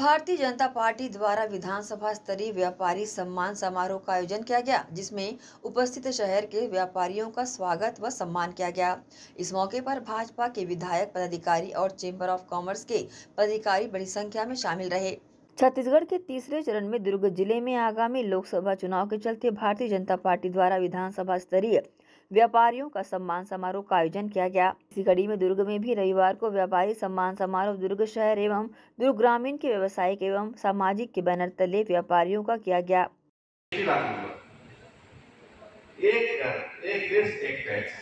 Bharatiya Janata party द्वारा विधानसभा स्तरीय व्यापारी सम्मान समारोह का आयोजन किया गया, जिसमें उपस्थित शहर के व्यापारियों का स्वागत व सम्मान किया गया। इस मौके पर भाजपा के विधायक पदाधिकारी और चेंबर ऑफ़ कॉमर्स के पदाधिकारी बड़ी संख्या में शामिल रहे। छत्तीसगढ़ के तीसरे चरण में दुर्ग ज़िले में आगामी लोकसभा चुनाव के चलते भारतीय जनता पार्टी द्वारा विधानसभा स्तरीय व्यापारियों का सम्मान समारोह का आयोजन किया गया। इसी कड़ी में दुर्ग में भी रविवार को व्यापारी सम्मान समारोह दुर्ग शहर एवं दुर्ग ग्रामीण के व्यवसायिक एवं सामाजिक के बैनर तले व्यापारियों का किया गया। एक एक देश एक टैक्स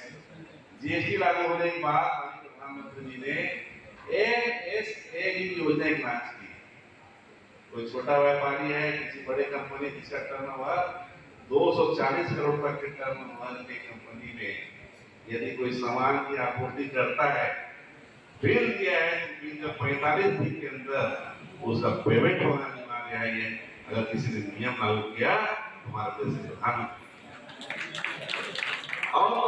जीएसटी लागू होने के बाद प्रधानमंत्री जी ने एमएसएमई योजना एक लॉन्च की। कोई छोटा व्यापारी है, किसी बड़े कंपनी जिसका टर्नओवर 240 करोड़ तक के टर्नओवर की कंपनी में यदि कोई सामान की आपूर्ति करता है बिल दिया है तो बिल का पैंतालीस दिन के अंदर उसका पेमेंट होना अनिवार्य है। अगर किसी ने नियम लागू किया तो हमारे देश के प्रधानमंत्री। और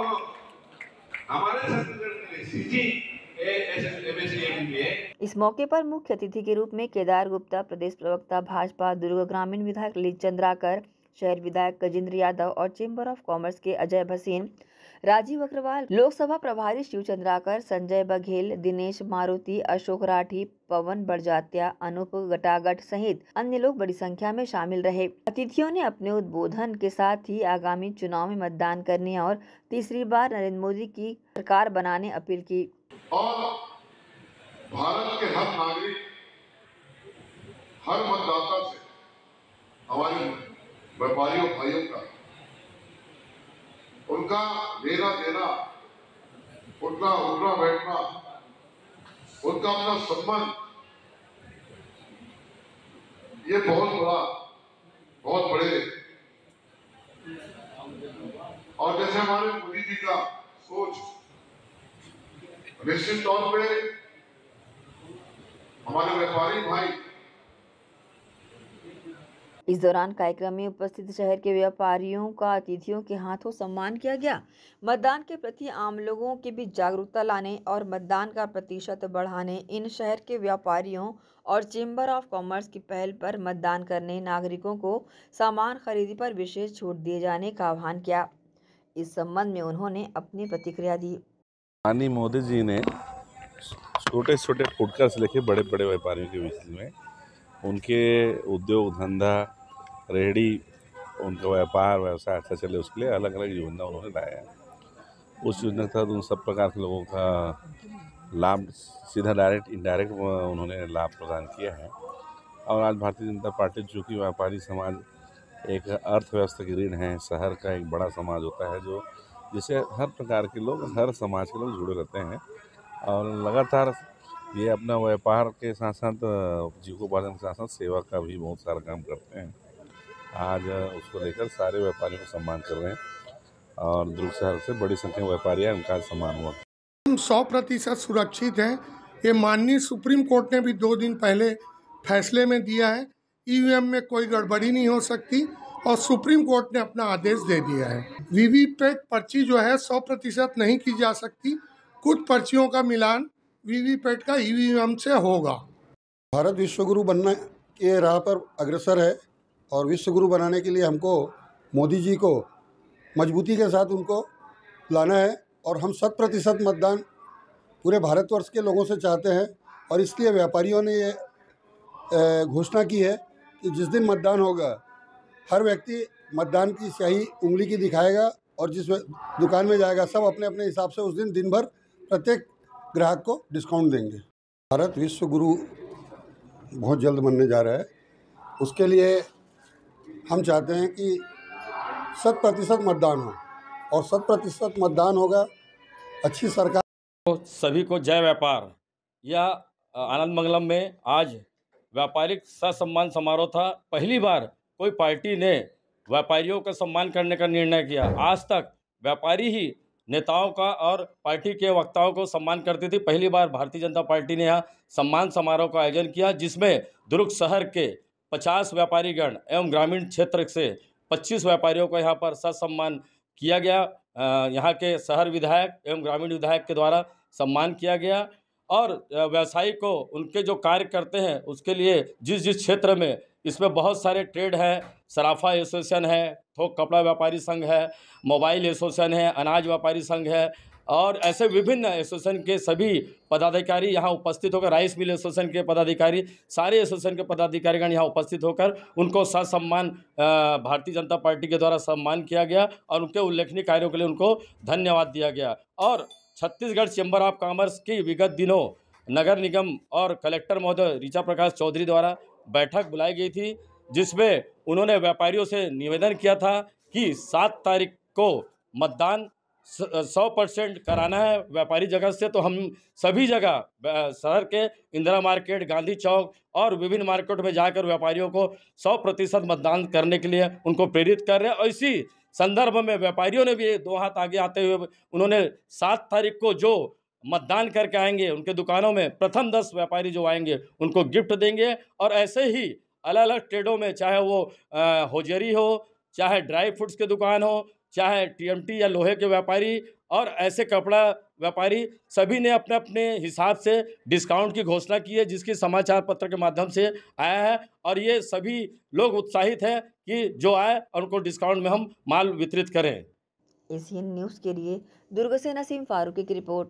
हमारे छत्तीसगढ़ के सीजी इस मौके पर मुख्य अतिथि के रूप में केदार गुप्ता, प्रदेश प्रवक्ता, भाजपा, दुर्ग ग्रामीण विधायक ललित चंद्राकर शहर विधायक गजेंद्र यादव और चेंबर ऑफ़ कॉमर्स के अजय भसीन, राजीव अग्रवाल, लोकसभा प्रभारी शिव चंद्राकर, संजय बघेल, दिनेश मारुति, अशोक राठी, पवन बड़जात्या, अनूप गटागट सहित अन्य लोग बड़ी संख्या में शामिल रहे। अतिथियों ने अपने उद्बोधन के साथ ही आगामी चुनाव में मतदान करने और तीसरी बार नरेंद्र मोदी की सरकार बनाने अपील की। और भारत के हर नागरिक, हर मतदाता से हमारे व्यापारियों भाइयों का। उनका लेना देना। उठना उठना, बैठना। उनका अपना सम्मान। ये बहुत बड़ा, बहुत बड़े। और जैसे हमारे मोदी जी का सोच, निश्चित तौर पे हमारे व्यापारी भाई इस दौरान कार्यक्रम में उपस्थित शहर के व्यापारियों का, अतिथियों के हाथों सम्मान किया गया। मतदान के प्रति आम लोगों के बीच जागरूकता लाने और मतदान का प्रतिशत बढ़ाने, इन शहर के व्यापारियों और चेंबर ऑफ़ कॉमर्स की पहल पर मतदान करने नागरिकों को सामान खरीदी पर विशेष छूट दिए जाने का आह्वान किया। इस संबंध में उन्होंने अपनी प्रतिक्रिया दी। माननीय मोदी जी ने छोटे छोटे फुटकर से लेके बड़े बड़े व्यापारियों के बीच में उनके उद्योग धंधा रेहड़ी, उनका व्यापार, व्यवसाय अच्छा चले उसके लिए अलग अलग योजना उन्होंने लाया है। उस योजना के तहत उन सब प्रकार के लोगों का लाभ, सीधा डायरेक्ट, इनडायरेक्ट उन्होंने लाभ प्रदान किया है। और आज भारतीय जनता पार्टी, जो कि व्यापारी समाज, एक अर्थव्यवस्था की ऋण है, शहर का एक बड़ा समाज होता है, जो जिससे हर प्रकार के लोग, हर समाज के लोग जुड़े रहते हैं। और लगातार ये अपना व्यापार के साथ साथ जीविकोपार्जन के साथ साथ सेवा का भी बहुत सारा काम करते हैं। आज उसको लेकर सारे व्यापारियों को सम्मान कर रहे हैं और दुर्ग शहर से बड़ी संख्या में व्यापारी हैं उनका सम्मान हुआ। हम सौ प्रतिशत सुरक्षित हैं। ये माननीय सुप्रीम कोर्ट ने भी दो दिन पहले फैसले में दिया है। ईवीएम में कोई गड़बड़ी नहीं हो सकती और सुप्रीम कोर्ट ने अपना आदेश दे दिया है। वीवीपैट पर्ची जो है सौ प्रतिशत नहीं की जा सकती। कुछ पर्चियों का मिलान वीवीपैट का ईवीएम से होगा। भारत विश्वगुरु बनने के राह पर अग्रसर है। और विश्वगुरु बनाने के लिए हमको मोदी जी को मजबूती के साथ उनको लाना है और हम शत प्रतिशत मतदान पूरे भारतवर्ष के लोगों से चाहते हैं और इसलिए व्यापारियों ने ये घोषणा की है कि जिस दिन मतदान होगा, हर व्यक्ति मतदान की स्याही उंगली की दिखाएगा और जिस दुकान में जाएगा, सब अपने अपने हिसाब से उस दिन दिन भर प्रत्येक ग्राहक को डिस्काउंट देंगे। भारत विश्व गुरु बहुत जल्द बनने जा रहा है। उसके लिए हम चाहते हैं कि शत प्रतिशत मतदान हो और शत प्रतिशत मतदान होगा। अच्छी सरकार तो सभी को जय व्यापार। यह आनंद मंगलम में आज व्यापारिक सम्मान समारोह था। पहली बार कोई पार्टी ने व्यापारियों का सम्मान करने का निर्णय किया। आज तक व्यापारी ही नेताओं का और पार्टी के वक्ताओं को सम्मान करती थी। पहली बार भारतीय जनता पार्टी ने यहाँ सम्मान समारोह का आयोजन किया, जिसमें दुर्ग शहर के 50 व्यापारीगण एवं ग्रामीण क्षेत्र से 25 व्यापारियों को यहाँ पर सत्सम्मान किया गया। यहाँ के शहर विधायक एवं ग्रामीण विधायक के द्वारा सम्मान किया गया और व्यवसायी को उनके जो कार्य करते हैं उसके लिए जिस जिस क्षेत्र में इसमें बहुत सारे ट्रेड हैं, सराफा एसोसिएशन है, थोक कपड़ा व्यापारी संघ है, मोबाइल एसोसिएशन है, अनाज व्यापारी संघ है और ऐसे विभिन्न एसोसिएशन के सभी पदाधिकारी यहाँ उपस्थित होकर राइस मिल एसोसिएशन के पदाधिकारी, सारे एसोसिएशन के पदाधिकारीगण यहाँ उपस्थित होकर उनको ससम्मान भारतीय जनता पार्टी के द्वारा सम्मान किया गया और उनके उल्लेखनीय कार्यों के लिए उनको धन्यवाद दिया गया। और छत्तीसगढ़ चेंबर ऑफ़ कॉमर्स की विगत दिनों नगर निगम और कलेक्टर महोदय ऋचा प्रकाश चौधरी द्वारा बैठक बुलाई गई थी, जिसमें उन्होंने व्यापारियों से निवेदन किया था कि सात तारीख को मतदान सौ परसेंट कराना है व्यापारी जगत से तो हम सभी जगह शहर के इंदिरा मार्केट, गांधी चौक और विभिन्न मार्केट में जाकर व्यापारियों को सौ प्रतिशत मतदान करने के लिए उनको प्रेरित कर रहे हैं। और इसी संदर्भ में व्यापारियों ने भी दो हाथ आगे आते हुए उन्होंने सात तारीख को जो मतदान करके आएँगे, उनके दुकानों में प्रथम दस व्यापारी जो आएँगे, उनको गिफ्ट देंगे और ऐसे ही अलग अलग ट्रेडों में, चाहे वो होजरी हो, चाहे ड्राई फ्रूट्स की दुकान हो चाहे टीएमटी या लोहे के व्यापारी और ऐसे कपड़ा व्यापारी, सभी ने अपने अपने हिसाब से डिस्काउंट की घोषणा की है, जिसकी समाचार पत्र के माध्यम से आया है। और ये सभी लोग उत्साहित हैं कि जो आए, उनको डिस्काउंट में हम माल वितरित करें। एशियन न्यूज़ के लिए दुर्ग से नसीम फारूकी की रिपोर्ट।